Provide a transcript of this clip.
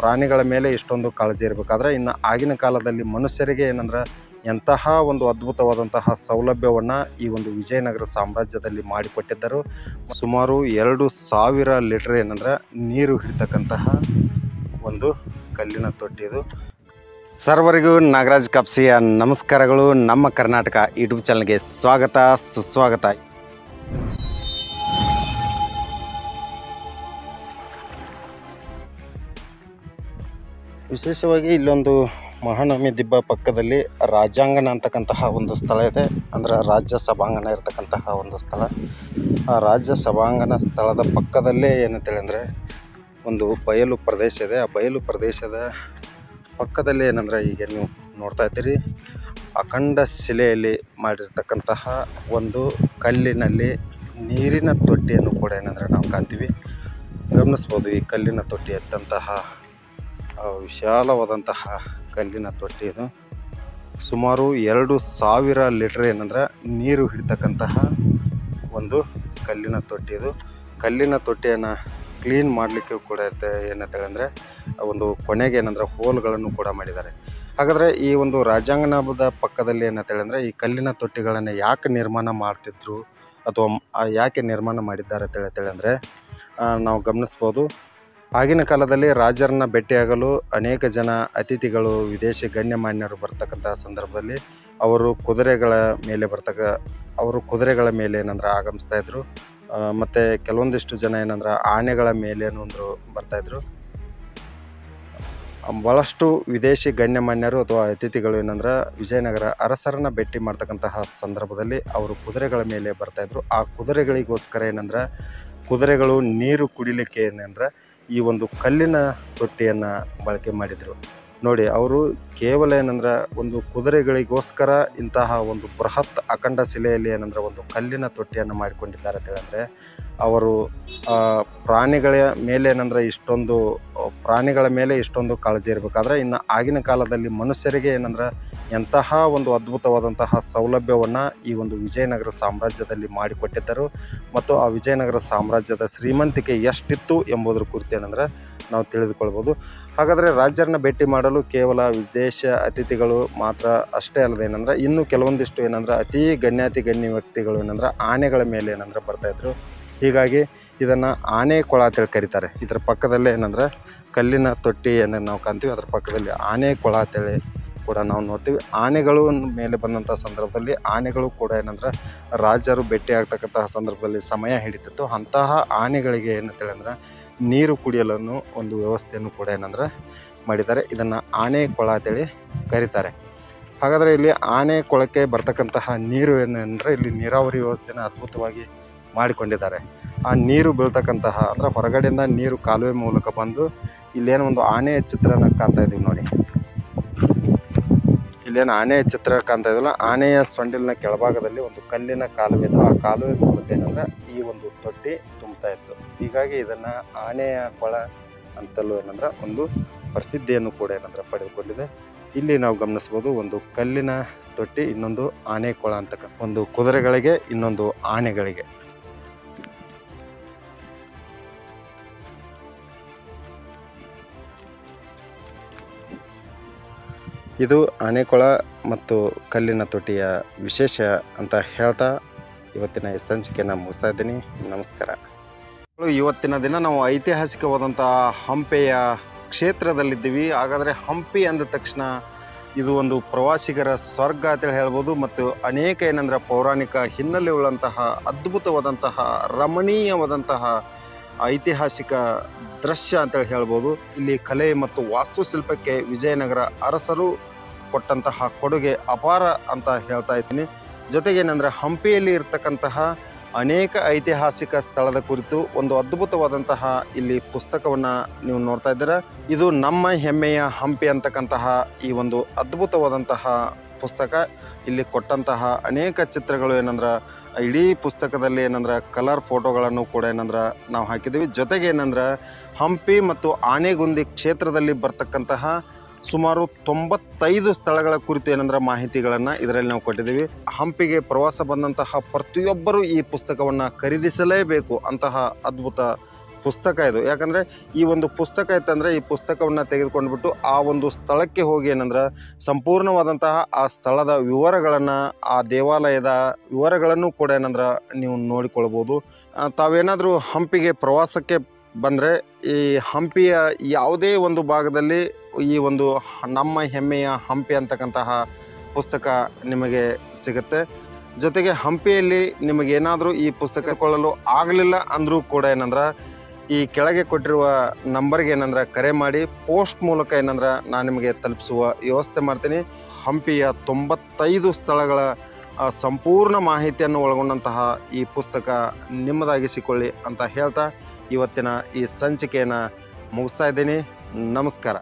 ಪ್ರಾಣಿಗಳ ಮೇಲೆ ಇಷ್ಟೊಂದು ಕಾಳಜಿ ಇರಬೇಕಾದ್ರೆ ಇನ್ನು ಆಗಿನ ಕಾಲದಲ್ಲಿ ಮನುಷ್ಯರಿಗೆ ಏನಂದ್ರೆ ಎಂತಹ ಒಂದು ಅದ್ಭುತವಾದಂತಹ ಸೌಲಭ್ಯವನ್ನು ಈ ಒಂದು ವಿಜಯನಗರ ಸಾಮ್ರಾಜ್ಯದಲ್ಲಿ ಮಾಡಿಕೊಟ್ಟಿದ್ದರು. ಸುಮಾರು ಎರಡು ಸಾವಿರ ಲೀಟರ್ ಏನಂದ್ರೆ ನೀರು ಹಿಡಿತಕ್ಕಂತಹ ಒಂದು ಕಲ್ಲಿನ ತೊಟ್ಟಿ ಇದು. ಸರ್ವರಿಗೂ ನಾಗರಾಜ್ ಕಪ್ಸಿಯ ನಮಸ್ಕಾರಗಳು. ನಮ್ಮ ಕರ್ನಾಟಕ ಯೂಟ್ಯೂಬ್ ಚಾನಲ್ಗೆ ಸ್ವಾಗತ. ಸುಸ್ವಾಗತ. ವಿಶೇಷವಾಗಿ ಇಲ್ಲೊಂದು ಮಹಾನವಮಿ ದಿಬ್ಬ ಪಕ್ಕದಲ್ಲಿ ರಾಜ್ಯಾಂಗಣ ಅಂತಕ್ಕಂತಹ ಒಂದು ಸ್ಥಳ ಇದೆ. ಅಂದ್ರೆ ರಾಜ್ಯ ಸಭಾಂಗಣ ಇರತಕ್ಕಂತಹ ಒಂದು ಸ್ಥಳ. ಆ ರಾಜ್ಯ ಸಭಾಂಗಣ ಸ್ಥಳದ ಪಕ್ಕದಲ್ಲೇ ಏನಂತೇಳಿ ಅಂದರೆ ಒಂದು ಬಯಲು ಪ್ರದೇಶ ಇದೆ. ಆ ಬಯಲು ಪ್ರದೇಶದ ಪಕ್ಕದಲ್ಲಿ ಏನಂದ್ರೆ ಈಗ ನೀವು ನೋಡ್ತಾ ಇದ್ದೀರಿ, ಅಖಂಡ ಶಿಲೆಯಲ್ಲಿ ಮಾಡಿರ್ತಕ್ಕಂತಹ ಒಂದು ಕಲ್ಲಿನಲ್ಲಿ ನೀರಿನ ತೊಟ್ಟಿಯನ್ನು ಕೂಡ ಏನಂದ್ರೆ ನಾವು ಕಾಣ್ತೀವಿ. ಗಮನಿಸ್ಬೋದು ಈ ಕಲ್ಲಿನ ತೊಟ್ಟಿ ಎತ್ತಂತಹ ವಿಶಾಲವಾದಂತಹ ಕಲ್ಲಿನ ತೊಟ್ಟಿ ಇದು. ಸುಮಾರು ಎರಡು ಸಾವಿರ ಲೀಟರ್ ಏನಂದ್ರೆ ನೀರು ಹಿಡಿತಕ್ಕಂತಹ ಒಂದು ಕಲ್ಲಿನ ತೊಟ್ಟಿ ಇದು. ಕಲ್ಲಿನ ತೊಟ್ಟಿಯನ್ನು ಕ್ಲೀನ್ ಮಾಡಲಿಕ್ಕೆ ಕೂಡ ಇರುತ್ತೆ ಏನಂತೇಳಿ ಒಂದು ಕೊನೆಗೆ ಏನಂದ್ರೆ ಹೋಲ್ಗಳನ್ನು ಕೂಡ ಮಾಡಿದ್ದಾರೆ. ಹಾಗಾದರೆ ಈ ಒಂದು ರಾಜಾಂಗಣದ ಪಕ್ಕದಲ್ಲಿ ಏನಂತೇಳಿ ಅಂದರೆ, ಈ ಕಲ್ಲಿನ ತೊಟ್ಟಿಗಳನ್ನು ಯಾಕೆ ನಿರ್ಮಾಣ ಮಾಡ್ತಿದ್ರು, ಅಥವಾ ಯಾಕೆ ನಿರ್ಮಾಣ ಮಾಡಿದ್ದಾರೆ ಅಂತ ಅಂತೇಳಿ ಅಂದರೆ ನಾವು ಗಮನಿಸ್ಬೋದು. ಆಗಿನ ಕಾಲದಲ್ಲಿ ರಾಜರನ್ನ ಭೇಟಿಯಾಗಲು ಅನೇಕ ಜನ ಅತಿಥಿಗಳು, ವಿದೇಶಿ ಗಣ್ಯಮಾನ್ಯರು ಬರ್ತಕ್ಕಂಥ ಸಂದರ್ಭದಲ್ಲಿ ಅವರು ಕುದುರೆಗಳ ಮೇಲೆ ಬರ್ತಕ್ಕ, ಅವರು ಕುದುರೆಗಳ ಮೇಲೆ ಏನಂದ್ರೆ ಆಗಮಿಸ್ತಾ ಇದ್ರು. ಮತ್ತೆ ಕೆಲವೊಂದಿಷ್ಟು ಜನ ಏನಂದ್ರೆ ಆನೆಗಳ ಮೇಲೆ ಒಂದು ಬರ್ತಾಯಿದ್ರು ಭಾಳಷ್ಟು ವಿದೇಶಿ ಗಣ್ಯಮಾನ್ಯರು ಅಥವಾ ಅತಿಥಿಗಳು ಏನಂದ್ರೆ ವಿಜಯನಗರ ಅರಸರನ್ನ ಭೇಟಿ ಮಾಡ್ತಕ್ಕಂತಹ ಸಂದರ್ಭದಲ್ಲಿ ಅವರು ಕುದುರೆಗಳ ಮೇಲೆ ಬರ್ತಾಯಿದ್ರು ಆ ಕುದುರೆಗಳಿಗೋಸ್ಕರ ಏನಂದ್ರೆ ಕುದುರೆಗಳು ನೀರು ಕುಡಿಲಿಕ್ಕೆ ಏನಂದ್ರೆ ಈ ಒಂದು ಕಲ್ಲಿನ ತೊಟ್ಟಿಯನ್ನು ಬಳಕೆ ಮಾಡಿದರು. ನೋಡಿ, ಅವರು ಕೇವಲ ಏನಂದ್ರೆ ಒಂದು ಕುದುರೆಗಳಿಗೋಸ್ಕರ ಇಂತಹ ಒಂದು ಬೃಹತ್ ಅಖಂಡ ಶಿಲೆಯಲ್ಲಿ ಏನಂದ್ರೆ ಒಂದು ಕಲ್ಲಿನ ತೊಟ್ಟಿಯನ್ನು ಮಾಡಿಕೊಂಡಿದ್ದಾರೆ ಅಂತ ಹೇಳಿದ್ರೆ ಅವರು ಪ್ರಾಣಿಗಳ ಮೇಲೆ ಏನಂದ್ರೆ ಇಷ್ಟೊಂದು, ಪ್ರಾಣಿಗಳ ಮೇಲೆ ಇಷ್ಟೊಂದು ಕಾಳಜಿ ಇರಬೇಕಾದ್ರೆ ಇನ್ನು ಆಗಿನ ಕಾಲದಲ್ಲಿ ಮನುಷ್ಯರಿಗೆ ಏನಂದ್ರೆ ಎಂತಹ ಒಂದು ಅದ್ಭುತವಾದಂತಹ ಸೌಲಭ್ಯವನ್ನು ಈ ಒಂದು ವಿಜಯನಗರ ಸಾಮ್ರಾಜ್ಯದಲ್ಲಿ ಮಾಡಿಕೊಟ್ಟಿದ್ದರು. ಮತ್ತು ಆ ವಿಜಯನಗರ ಸಾಮ್ರಾಜ್ಯದ ಶ್ರೀಮಂತಿಕೆ ಎಷ್ಟಿತ್ತು ಎಂಬುದರ ಕುರಿತು ಏನಂದ್ರೆ ನಾವು ತಿಳಿದುಕೊಳ್ಬೋದು. ಹಾಗಾದರೆ ರಾಜ್ಯರನ್ನ ಭೇಟಿ ಮಾಡಲು ಕೇವಲ ವಿದೇಶ ಅತಿಥಿಗಳು ಮಾತ್ರ ಅಷ್ಟೇ ಅಲ್ಲದೆ ಏನಂದ್ರೆ ಇನ್ನು ಕೆಲವೊಂದಿಷ್ಟು ಏನಂದ್ರೆ ಅತಿ ಗಣ್ಯಾತಿ ಗಣ್ಯ ವ್ಯಕ್ತಿಗಳು ಏನಂದ್ರೆ ಆನೆಗಳ ಮೇಲೆ ಏನಂದ್ರೆ ಬರ್ತಾಯಿದ್ರು ಹೀಗಾಗಿ ಇದನ್ನು ಆನೆ ಕೊಳ ಅಂತೇಳಿ ಕರೀತಾರೆ. ಇದರ ಪಕ್ಕದಲ್ಲೇ ಏನಂದ್ರೆ ಕಲ್ಲಿನ ತೊಟ್ಟಿ ತೊಟ್ಟಿಯನ್ನು ನಾವು ಕಾಣ್ತೀವಿ, ಅದರ ಪಕ್ಕದಲ್ಲಿ ಆನೆ ಕೊಳ ಅಂತೇಳಿ ಕೂಡ ನಾವು ನೋಡ್ತೀವಿ. ಆನೆಗಳು ಮೇಲೆ ಬಂದಂಥ ಸಂದರ್ಭದಲ್ಲಿ ಆನೆಗಳು ಕೂಡ ಏನಂದ್ರೆ ರಾಜರು ಭೇಟಿ ಆಗ್ತಕ್ಕಂತಹ ಸಂದರ್ಭದಲ್ಲಿ ಸಮಯ ಹಿಡಿತಿತ್ತು. ಅಂತಹ ಆನೆಗಳಿಗೆ ಏನಂತೇಳಿ ಅಂದ್ರೆ ನೀರು ಕುಡಿಯಲನ್ನು ಒಂದು ವ್ಯವಸ್ಥೆಯನ್ನು ಕೂಡ ಏನಂದ್ರೆ ಮಾಡಿದ್ದಾರೆ. ಇದನ್ನು ಆನೆ ಕೊಳ ಅಂತೇಳಿ ಕರೀತಾರೆ. ಹಾಗಾದರೆ ಇಲ್ಲಿ ಆನೆ ಕೊಳಕ್ಕೆ ಬರ್ತಕ್ಕಂತಹ ನೀರು ಏನಂದರೆ ಇಲ್ಲಿ ನೀರಾವರಿ ವ್ಯವಸ್ಥೆನ ಅದ್ಭುತವಾಗಿ ಮಾಡಿಕೊಂಡಿದ್ದಾರೆ. ಆ ನೀರು ಬೀಳ್ತಕ್ಕಂತಹ ಅಂದರೆ ಹೊರಗಡೆಯಿಂದ ನೀರು ಕಾಲುವೆ ಮೂಲಕ ಬಂದು ಇಲ್ಲೇನು ಒಂದು ಆನೆಯ ಚಿತ್ರನ ಕಾಣ್ತಾ ಇದೀವಿ ನೋಡಿ. ಇಲ್ಲೇನು ಆನೆಯ ಚಿತ್ರ ಕಾಣ್ತಾ ಇದಲ್ಲ ಆನೆಯ ಸೊಂಡಿಲಿನ ಕೆಳಭಾಗದಲ್ಲಿ ಒಂದು ಕಲ್ಲಿನ ಕಾಲುವೆ ಇದ್ದು ಆ ಕಾಲುವೆ ಮೂಲಕ ಏನಂದ್ರೆ ಈ ಒಂದು ತೊಟ್ಟಿ ತುಂಬ್ತಾ ಇತ್ತು. ಹೀಗಾಗಿ ಇದನ್ನ ಆನೆಯ ಕೊಳ ಅಂತಲೂ ಏನಂದ್ರೆ ಒಂದು ಪ್ರಸಿದ್ಧಿಯನ್ನು ಕೂಡ ಏನಂದ್ರೆ ಪಡೆದುಕೊಂಡಿದೆ. ಇಲ್ಲಿ ನಾವು ಗಮನಿಸ್ಬೋದು ಒಂದು ಕಲ್ಲಿನ ತೊಟ್ಟಿ, ಇನ್ನೊಂದು ಆನೆ ಕೊಳ ಅಂತಕ್ಕ ಒಂದು ಕುದುರೆಗಳಿಗೆ, ಇನ್ನೊಂದು ಆನೆಗಳಿಗೆ. ಇದು ಆನೆಕೊಳ ಮತ್ತು ಕಲ್ಲಿನ ತೊಟ್ಟಿಯ ವಿಶೇಷ ಅಂತ ಹೇಳ್ತಾ ಇವತ್ತಿನ ಈ ಸಂಚಿಕೆನ ಮುಗಿಸ್ತಾ ಇದ್ದೀನಿ. ನಮಸ್ಕಾರ. ಇವತ್ತಿನ ದಿನ ನಾವು ಐತಿಹಾಸಿಕವಾದಂಥ ಹಂಪೆಯ ಕ್ಷೇತ್ರದಲ್ಲಿದ್ದೀವಿ. ಹಾಗಾದರೆ ಹಂಪಿ ಅಂದ ತಕ್ಷಣ ಇದು ಒಂದು ಪ್ರವಾಸಿಗರ ಸ್ವರ್ಗ ಅಂತೇಳಿ ಹೇಳ್ಬೋದು ಮತ್ತು ಅನೇಕ ಏನಂದ್ರೆ ಪೌರಾಣಿಕ ಹಿನ್ನೆಲೆ ಉಳ್ಳಂತಹ ಅದ್ಭುತವಾದಂತಹ ರಮಣೀಯವಾದಂತಹ ಐತಿಹಾಸಿಕ ದೃಶ್ಯ ಅಂತೇಳಿ ಹೇಳ್ಬೋದು. ಇಲ್ಲಿ ಕಲೆ ಮತ್ತು ವಾಸ್ತುಶಿಲ್ಪಕ್ಕೆ ವಿಜಯನಗರ ಅರಸರು ಕೊಟ್ಟಂತಹ ಕೊಡುಗೆ ಅಪಾರ ಅಂತ ಹೇಳ್ತಾ ಇದ್ದೀನಿ. ಜೊತೆಗೇನೆಂದರೆ ಹಂಪಿಯಲ್ಲಿ ಇರ್ತಕ್ಕಂತಹ ಅನೇಕ ಐತಿಹಾಸಿಕ ಸ್ಥಳದ ಕುರಿತು ಒಂದು ಅದ್ಭುತವಾದಂತಹ ಇಲ್ಲಿ ಪುಸ್ತಕವನ್ನು ನೀವು ನೋಡ್ತಾ ಇದ್ದೀರ. ಇದು ನಮ್ಮ ಹೆಮ್ಮೆಯ ಹಂಪಿ ಅಂತಕ್ಕಂತಹ ಈ ಒಂದು ಅದ್ಭುತವಾದಂತಹ ಪುಸ್ತಕ. ಇಲ್ಲಿ ಕೊಟ್ಟಂತಹ ಅನೇಕ ಚಿತ್ರಗಳು ಏನಂದ್ರೆ, ಇಡೀ ಪುಸ್ತಕದಲ್ಲಿ ಏನಂದ್ರೆ, ಕಲರ್ ಫೋಟೋಗಳನ್ನು ಕೂಡ ಏನಂದ್ರೆ ನಾವು ಹಾಕಿದ್ದೀವಿ. ಜೊತೆಗೆ ಏನಂದ್ರೆ, ಹಂಪಿ ಮತ್ತು ಆನೆಗುಂದಿ ಕ್ಷೇತ್ರದಲ್ಲಿ ಬರ್ತಕ್ಕಂತಹ ಸುಮಾರು ತೊಂಬತ್ತೈದು ಸ್ಥಳಗಳ ಕುರಿತು ಏನಂದ್ರೆ ಮಾಹಿತಿಗಳನ್ನು ಇದರಲ್ಲಿ ನಾವು ಕೊಟ್ಟಿದ್ದೀವಿ. ಹಂಪಿಗೆ ಪ್ರವಾಸ ಬಂದಂತಹ ಪ್ರತಿಯೊಬ್ಬರೂ ಈ ಪುಸ್ತಕವನ್ನು ಖರೀದಿಸಲೇಬೇಕು ಅಂತಹ ಅದ್ಭುತ ಪುಸ್ತಕ ಇದು. ಯಾಕಂದರೆ ಈ ಒಂದು ಪುಸ್ತಕ ಇತ್ತಂದರೆ ಈ ಪುಸ್ತಕವನ್ನು ತೆಗೆದುಕೊಂಡ್ಬಿಟ್ಟು ಆ ಒಂದು ಸ್ಥಳಕ್ಕೆ ಹೋಗಿ ಏನಂದ್ರೆ ಸಂಪೂರ್ಣವಾದಂತಹ ಆ ಸ್ಥಳದ ವಿವರಗಳನ್ನು, ಆ ದೇವಾಲಯದ ವಿವರಗಳನ್ನು ಕೂಡ ಏನಂದ್ರೆ ನೀವು ನೋಡಿಕೊಳ್ಬೋದು. ತಾವೇನಾದರೂ ಹಂಪಿಗೆ ಪ್ರವಾಸಕ್ಕೆ ಬಂದರೆ ಈ ಹಂಪಿಯ ಯಾವುದೇ ಒಂದು ಭಾಗದಲ್ಲಿ ಈ ಒಂದು ನಮ್ಮ ಹೆಮ್ಮೆಯ ಹಂಪಿ ಅಂತಕ್ಕಂತಹ ಪುಸ್ತಕ ನಿಮಗೆ ಸಿಗುತ್ತೆ. ಜೊತೆಗೆ ಹಂಪಿಯಲ್ಲಿ ನಿಮಗೇನಾದರೂ ಈ ಪುಸ್ತಕ ಕೊಳ್ಳಲು ಆಗಲಿಲ್ಲ ಅಂದರೂ ಕೂಡ ಏನಂದ್ರೆ, ಈ ಕೆಳಗೆ ಕೊಟ್ಟಿರುವ ನಂಬರ್ಗೆ ಏನಂದ್ರೆ ಕರೆ ಮಾಡಿ, ಪೋಸ್ಟ್ ಮೂಲಕ ಏನಂದ್ರೆ ನಾನು ನಿಮಗೆ ತಲುಪಿಸುವ ವ್ಯವಸ್ಥೆ ಮಾಡ್ತೀನಿ. ಹಂಪಿಯ ತೊಂಬತ್ತೈದು ಸ್ಥಳಗಳ ಸಂಪೂರ್ಣ ಮಾಹಿತಿಯನ್ನು ಒಳಗೊಂಡಂತಹ ಈ ಪುಸ್ತಕ ನಿಮ್ಮದಾಗಿಸಿಕೊಳ್ಳಿ ಅಂತ ಹೇಳ್ತಾ ಇವತ್ತಿನ ಈ ಸಂಚಿಕೆಯನ್ನು ಮುಗಿಸ್ತಾ ಇದ್ದೀನಿ. ನಮಸ್ಕಾರ.